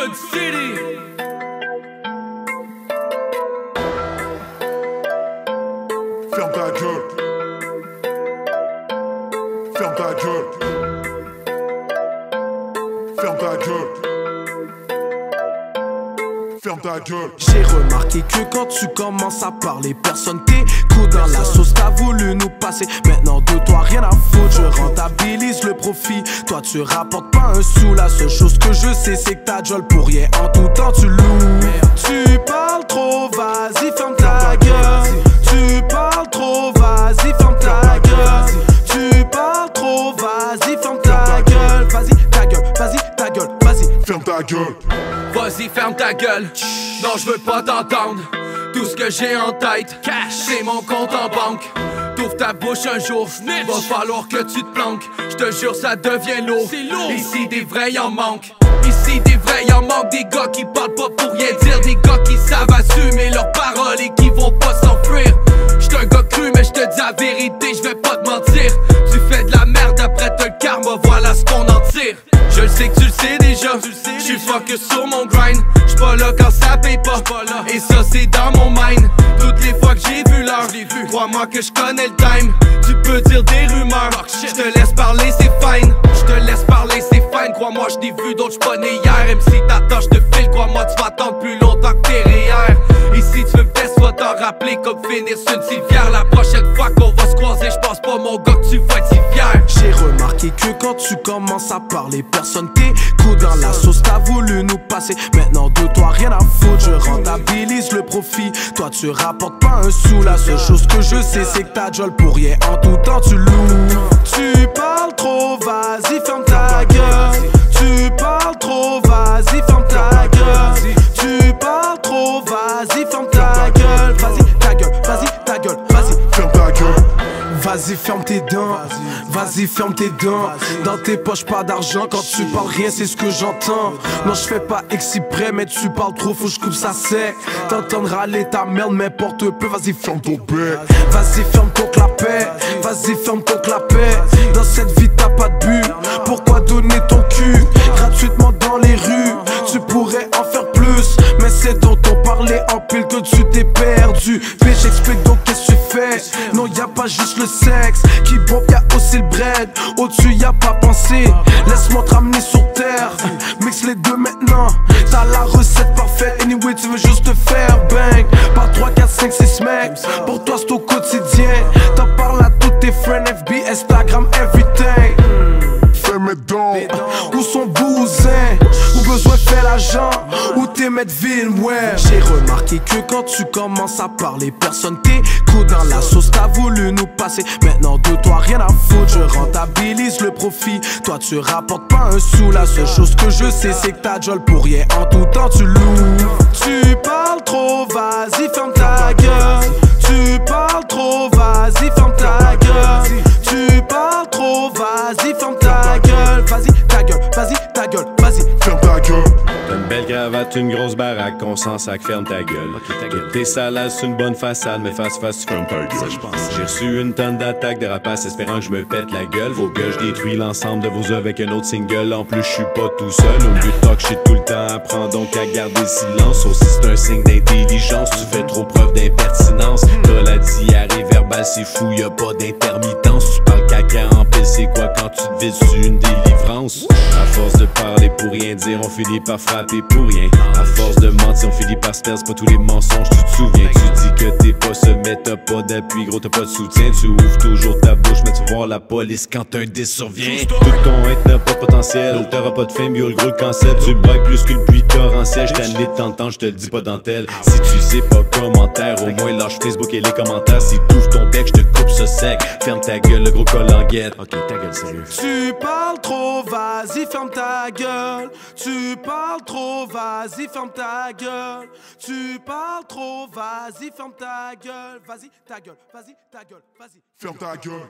good city. Felt that jerk. Felt that jerk. Felt that jerk. Ferme ta gueule. J'ai remarqué que quand tu commences à parler, personne t'écoute dans la sauce. T'as voulu nous passer, maintenant de toi rien à foutre. Je rentabilise le profit, toi tu rapportes pas un sou. La seule chose que je sais, c'est que ta gueule pour rien. En tout temps, tu loues. Tu parles trop, vas-y, ferme ta gueule. Tu parles trop, vas-y, ferme ta gueule. Tu parles trop, vas-y, ferme ta gueule. Vas-y, ta gueule, vas-y, ta gueule, vas-y. Ferme ta gueule. Vas-y, ferme ta gueule. Non, je veux pas t'entendre. Tout ce que j'ai en tête, c'est mon compte en banque. T'ouvres ta bouche un jour, va falloir que tu te planques. Je te jure, ça devient lourd. Ici, des vrais, en manque. Ici, des vrais, en manque. Des gars qui parlent pas pour rien dire. Des gars qui savent assumer leurs paroles Sais que tu le sais déjà, j'suis focus sur mon grind. J'suis pas là quand ça paye pas, et ça c'est dans mon mind. Toutes les fois que j'ai vu l'heure, crois-moi que je connais le time. Tu peux dire des rumeurs, je te laisse parler, c'est fine. Je te laisse parler, c'est fine. Crois-moi, je t'ai vu d'autres, j'suis pas né hier. Même si t'attends, je te file, crois-moi, tu vas attendre plus longtemps que tes REER. Ici, tu veux me faire soit t'en rappeler comme finir une civière. La prochaine fois qu'on va se croiser, je pense pas, mon gars, que tu vas être si. J'ai remarqué que quand tu commences à parler, personne t'écoute dans la sauce. T'as voulu nous passer, maintenant de toi rien à foutre. Je rentabilise le profit, toi tu rapportes pas un sou. La seule chose que je sais, c'est que ta gueule pour rien. En tout temps, tu loues. Tu parles trop, vas-y, ferme ta gueule. Ferme tes dents. Vas-y, ferme tes dents. Dans tes poches, pas d'argent. Quand tu parles rien, c'est ce que j'entends. Non, je fais pas exprès, mais tu parles trop, faut que je coupe ça sec. T'entends râler ta merde, m'importe peu. Vas-y, ferme ton bec. Vas-y, ferme ton clapet. Vas-y, ferme ton clapet. Dans cette vie, t'as pas de but. Non, y a pas juste le sexe qui bombe, y a aussi le bread. Au-dessus, y a pas pensé. Laisse-moi te ramener sur terre. Mixe les deux maintenant. T'as la recette parfaite. Anyway, tu veux juste te faire bang. Par 3, 4, 5, 6 mecs. Pour toi, c'est au quotidien. T'en parles à tous tes friends, FB, Instagram, everything. Fais mes dents. Où sont bousins? Où besoin fait l'agent Où t'es Medville, ouais. J'ai remarqué que quand tu commences à parler Personne t'écoute dans la sauce. T'as voulu nous passer. Maintenant de toi rien à foutre. Je rentabilise le profit. Toi tu rapportes pas un sou. La seule chose que je sais c'est que ta gueule pour rien. En tout temps tu loues. Tu parles trop Vas-y ferme ta gueule. Tu parles trop Vas-y ferme ta gueule une grosse baraque, on s'en sac, ferme ta gueule. Toutes tes salades, c'est une bonne façade, mais face face, tu fermes ta gueule. J'ai reçu une tonne d'attaques de rapaces espérant que je me pète la gueule. Vos gueules, je détruis l'ensemble de vos œuvres avec un autre single. En plus, je suis pas tout seul. Au lieu de talk shit tout le temps, apprends donc à garder le silence. Aussi, c'est un signe d'intelligence, tu fais trop preuve d'impertinence. T'as la diarrhée verbale, c'est fou, y a pas d'intermittence. Quoi quand tu te vides sur une délivrance? À force de parler pour rien dire, on finit par frapper pour rien. À force de mentir, on finit par se c'est pas tous les mensonges, tu te souviens. Tu dis que t'es pas seul, mais t'as pas d'appui, gros, t'as pas de soutien. Tu ouvres toujours ta voir la police quand un 10 survient. Tout ton être n'a pas de potentiel, t'auras pas de fame, yo, le gros le cancer. Tu braques plus qu'une pluie torrentielle, j't'ai amené de t'entendre, j'te le dis pas dentelle. Si tu sais pas commentaire, au moins lâche Facebook et les commentaires. Si t'ouvres ton bec, j'te coupe ce sec. Ferme ta gueule, le gros collanguette. Ok, ta gueule, sérieux. Tu parles trop, vas-y ferme ta gueule. Tu parles trop, vas-y ferme ta gueule. Tu parles trop, vas-y ferme ta gueule. Vas-y ta gueule, vas-y ta gueule, vas-y. Ferme ta gueule.